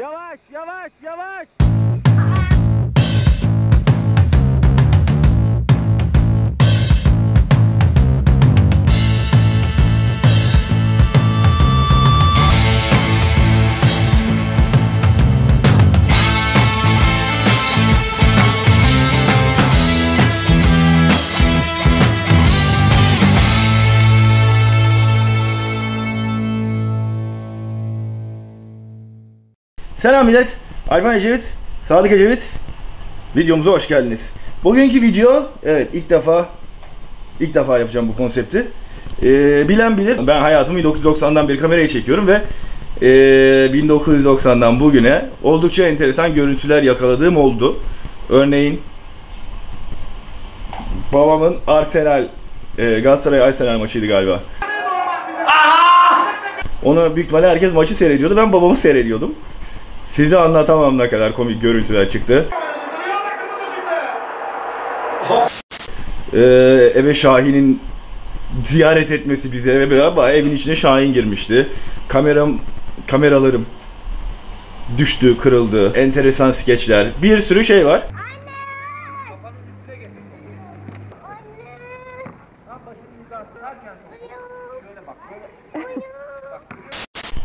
Yavaş yavaş yavaş. Selam millet. Alpan Ecevit, Sadık Ecevit. Videomuza hoş geldiniz. Bugünkü video, evet ilk defa ilk defa yapacağım bu konsepti. Ee, bilen bilir. Ben hayatımı 1990'dan beri kamerayı çekiyorum ve ee, 1990'dan bugüne oldukça enteresan görüntüler yakaladığım oldu. Örneğin babamın Arsenal e, Galatasaray Arsenal maçıydı galiba. Onu büyük ihtimalle herkes maçı seyrediyordu. Ben babamı seyrediyordum. Size anlatamam ne kadar komik görüntüler çıktı. Ee, eve Şahin'in ziyaret etmesi bize eve evin içine Şahin girmişti. Kameram kameralarım düştü, kırıldı. Enteresan skeçler. Bir sürü şey var.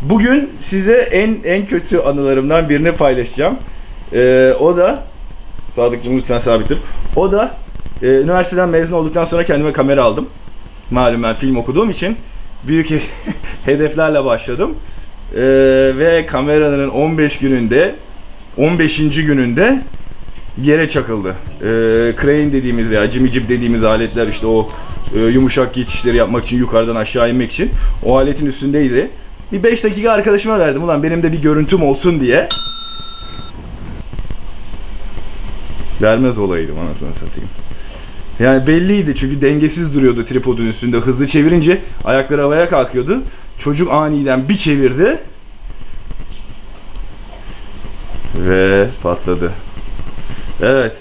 Bugün size en en kötü anılarımdan birini paylaşacağım. Ee, o da Sadıkcığım lütfen sabittir. O da e, üniversiteden mezun olduktan sonra kendime kamera aldım. Malum ben film okuduğum için büyük hedeflerle başladım. Ee, ve kameranın 15 gününde 15. gününde yere çakıldı. Ee, crane dediğimiz veya jib dediğimiz aletler işte o e, yumuşak geçişleri yapmak için yukarıdan aşağı inmek için o aletin üstündeydi. Bir 5 dakika arkadaşıma verdim ulan benim de bir görüntüm olsun diye. Vermez olaydım anasını satayım. Yani belliydi çünkü dengesiz duruyordu tripodun üstünde. Hızlı çevirince ayakları havaya kalkıyordu. Çocuk aniden bir çevirdi. Ve patladı. Evet.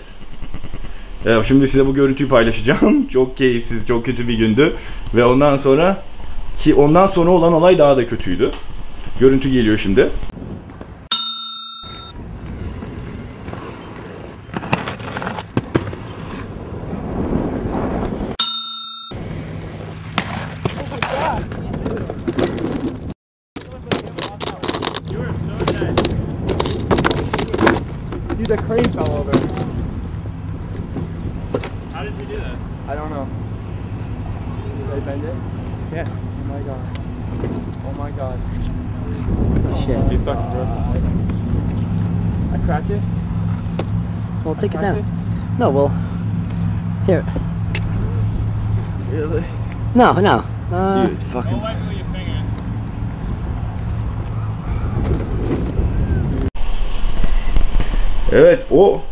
Evet şimdi size bu görüntüyü paylaşacağım. çok keyifsiz, çok kötü bir gündü. Ve ondan sonra ki ondan sonra olan olay daha da kötüydü. Görüntü geliyor şimdi. Dude, the crane fell over. How did we do that? I don't know. Did I bend it? Yeah. Oh my god. Oh my god. Shit. You fucking broke it. I cracked it. Well, take it down. No, well, here. Really? No, no. Uh, Dude, fucking. Evet o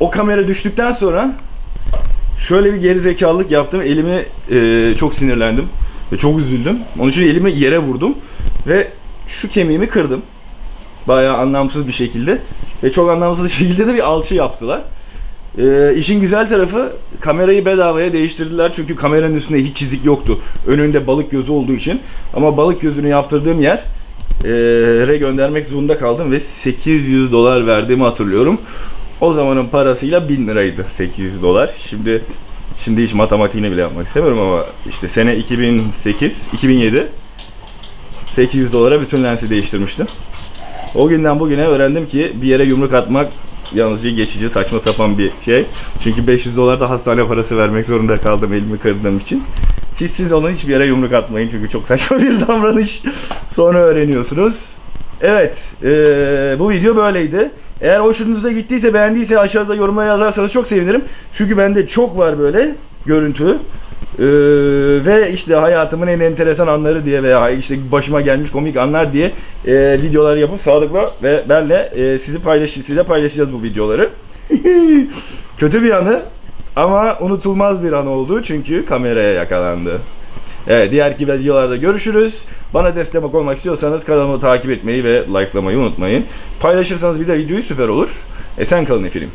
o kamera düştükten sonra şöyle bir geri zekalılık yaptım. Elimi e, çok sinirlendim ve çok üzüldüm. Onun için elimi yere vurdum ve şu kemiğimi kırdım. Bayağı anlamsız bir şekilde ve çok anlamsız bir şekilde de bir alçı yaptılar. E, işin güzel tarafı kamerayı bedavaya değiştirdiler çünkü kameranın üstünde hiç çizik yoktu. Önünde balık gözü olduğu için. Ama balık gözünü yaptırdığım yer e, re göndermek zorunda kaldım ve 800 dolar verdiğimi hatırlıyorum. O zamanın parasıyla 1000 liraydı 800 dolar. Şimdi şimdi hiç matematiğini bile yapmak istemiyorum ama işte sene 2008, 2007 800 dolara bütün lensi değiştirmiştim. O günden bugüne öğrendim ki bir yere yumruk atmak yalnızca geçici saçma sapan bir şey. Çünkü 500 dolar da hastane parası vermek zorunda kaldım elimi kırdığım için. Siz siz olun hiçbir yere yumruk atmayın çünkü çok saçma bir davranış. Sonra öğreniyorsunuz. Evet, eee, bu video böyleydi. Eğer hoşunuza gittiyse, beğendiyse aşağıda yorumlara yazarsanız çok sevinirim. Çünkü bende çok var böyle görüntü. Eee, ve işte hayatımın en enteresan anları diye veya işte başıma gelmiş komik anlar diye eee, videolar yapıp Sadık'la ve benle eee, sizi paylaş size paylaşacağız bu videoları. Kötü bir anı ama unutulmaz bir an oldu çünkü kameraya yakalandı. Evet diğer videolarda görüşürüz. Bana destek olmak istiyorsanız kanalımı takip etmeyi ve likelamayı unutmayın. Paylaşırsanız bir de videoyu süper olur. Esen kalın efendim.